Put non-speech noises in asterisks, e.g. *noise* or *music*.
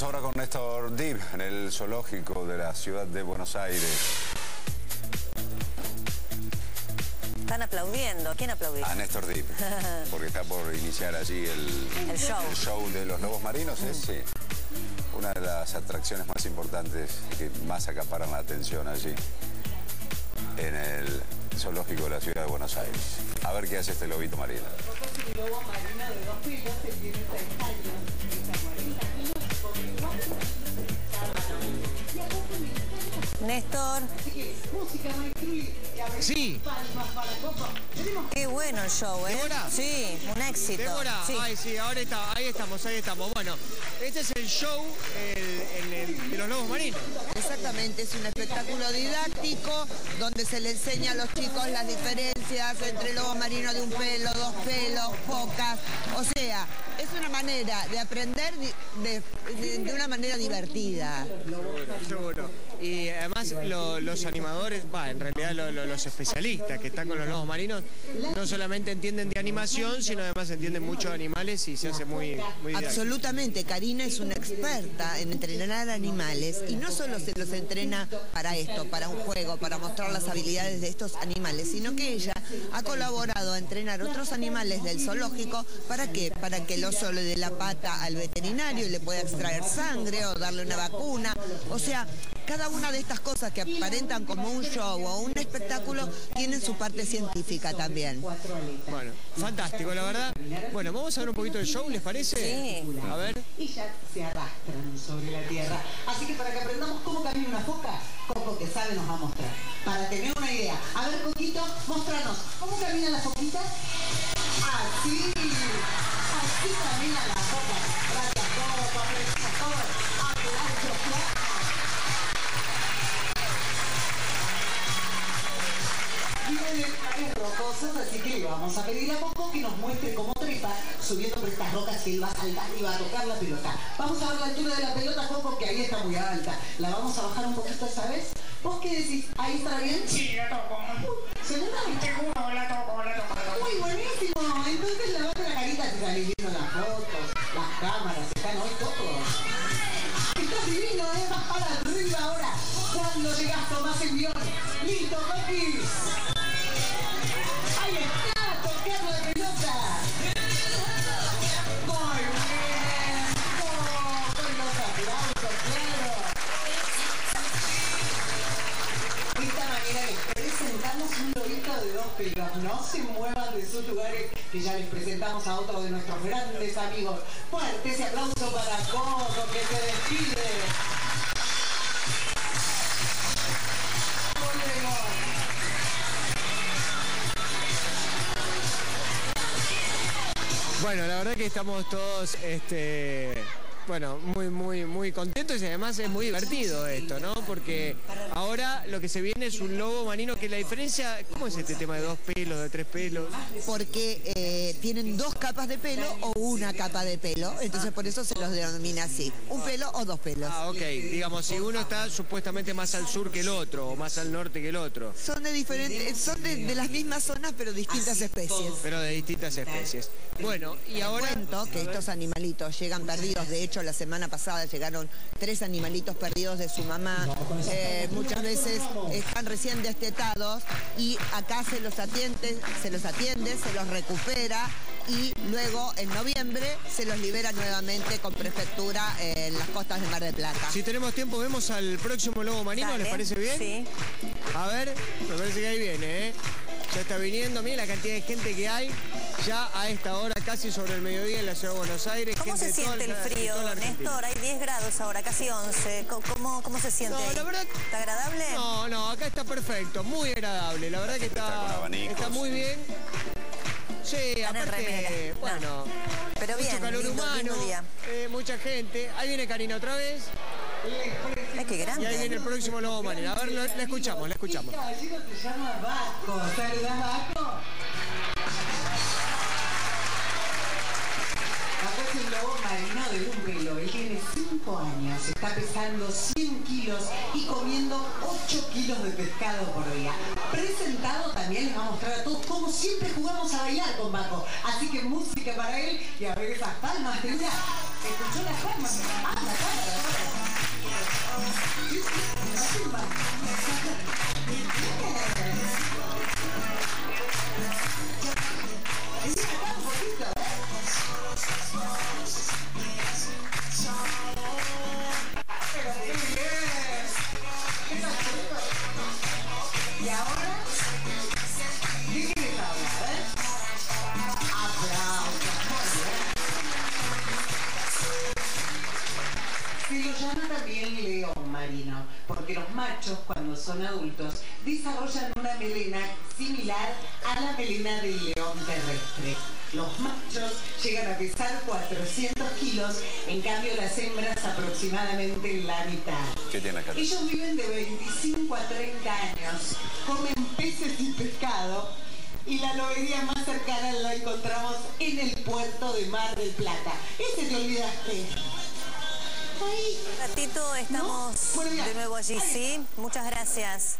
Estamos ahora con Néstor Dib en el zoológico de la ciudad de Buenos Aires. Están aplaudiendo. ¿Quién aplaudió? A Néstor Dib, *laughs* porque está por iniciar allí el, El show. de los lobos marinos. Es sí, una de las atracciones más importantes que más acaparan la atención allí en el zoológico de la ciudad de Buenos Aires. A ver qué hace este lobito marino. Néstor, Sí, qué bueno el show, ¿eh? ¿Débora? Sí, un éxito. Débora, Sí. ay sí, ahora está, ahí estamos, ahí estamos. Bueno, este es el show el- en el- de los lobos marinos. Exactamente, es un espectáculo didáctico donde se le enseña a los chicos las diferencias entre lobo marino de un pelo, dos pelos, pocas. O sea, es una manera de aprender de, de- de una manera divertida. Seguro. Y además lo- los animadores, en realidad lo- lo- los especialistas que están con los lobos marinos, no solamente entienden de animación, sino además entienden mucho de animales y se hace muy, muy. Absolutamente, Karina es una experta en entrenar animales y no solo se los entrena para esto, para un juego, para mostrar las habilidades de estos animales, sino que ella ha colaborado a entrenar otros animales del zoológico para qué? Para que el oso le dé la pata al veterinario y le pueda extraer sangre o darle una vacuna. O sea, cada una de estas cosas que aparentan como un show o un espectáculo tienen su parte científica también. Bueno, fantástico, la verdad. Bueno, vamos a ver un poquito del show, ¿les parece? Sí. A ver. y ya se arrastran sobre la tierra. Así que para que aprendamos cómo camina una foca, Coco que sabe nos va a mostrar. Para tener una idea. A ver, Coquito, mostranos. ¿Cómo caminan las foquitas? Así. Así rocosas, así que le vamos a pedir a Coco que nos muestre cómo trepa subiendo por estas rocas que él va a saltar y va a tocar la pelota. Vamos a ver la altura de la pelota, Coco, que ahí está muy alta. La vamos a bajar un poquito, ¿sabes? ¿Vos qué decís? ¿Ahí está bien? Sí, la toco. ¿Segura? Seguro, la toco, la toco, la toco. Muy buenísimo. Entonces la carita, te están viendo las fotos, las cámaras, están hoy todos. Estás divino, ¿eh? Vas para arriba ahora. Cuando llegas, tomás el guion. ¡Listo, Coquis! ¡Ahí está! ¡Tocando la pelota! ¡Muy bien! ¡Oh! ¡Con los aplausos, claro! De esta manera les presentamos un lobito de dos pelos. No se muevan de sus lugares, que ya les presentamos a otro de nuestros grandes amigos. Fuerte ese aplauso para Coco, que se despide. Bueno, la verdad que estamos todos, este, bueno, muy, muy, muy contentos y además es muy divertido esto, ¿no? Porque ahora lo que se viene es un lobo marino, que la diferencia, ¿cómo es este tema de dos pelos, de tres pelos? porque eh, tienen dos capas de pelo o una capa de pelo, entonces por eso se los denomina así, un pelo o dos pelos. Ah, ok, digamos, si uno está supuestamente más al sur que el otro, o más al norte que el otro, Son de diferentes, son de, de las mismas zonas pero distintas especies. pero de distintas especies. Bueno, y ahora... Cuento que estos animalitos llegan perdidos, de hecho la semana pasada llegaron tres animalitos perdidos de su mamá, Eh, muchas veces están recién destetados y acá se los atiende, se los atiende, se los recupera y luego en noviembre se los libera nuevamente con prefectura en las costas de Mar del Plata. Si tenemos tiempo, vemos al próximo lobo marino, ¿les Dale. parece bien? Sí. A ver, me parece que ahí viene, ¿eh? Ya está viniendo, miren la cantidad de gente que hay ya a esta hora, casi sobre el mediodía en la ciudad de Buenos Aires. ¿Cómo gente se siente el frío. Néstor? Hay 10 grados ahora, casi 11. Co- ¿Cómo, cómo se siente No, ahí? la verdad- ¿Está agradable? No, no, acá está perfecto, muy agradable. La verdad que Está está, muy bien. Sí, Están aparte, bueno, No. Pero mucho bien, calor lindo, humano, lindo día. eh, mucha gente. Ahí viene Karina otra vez Ay, qué y ahí viene grande. el próximo lobo marino. A ver, lo- la escuchamos, la escuchamos. El caballero se llama Vasco. ¿Saludás, Vasco? Vasco es un lobo marino de un pelo. Él tiene 5 años, está pesando 100 kilos y comiendo 8 kilos de pescado por día. Presentado también les va a mostrar a todos cómo siempre jugamos a bailar con Vasco. Así que música para él y a ver esas palmas de una. ¿Escuchó las palmas? Ah, machos cuando son adultos desarrollan una melena similar a la melena del león terrestre. Los machos llegan a pesar 400 kilos, en cambio las hembras aproximadamente la mitad. ¿Qué tiene acá? Ellos viven de 25 a 30 años, comen peces y pescado y la lobería más cercana la encontramos en el puerto de Mar del Plata. Ese te olvidaste. Un ratito estamos de nuevo allí, ¿sí? Muchas gracias.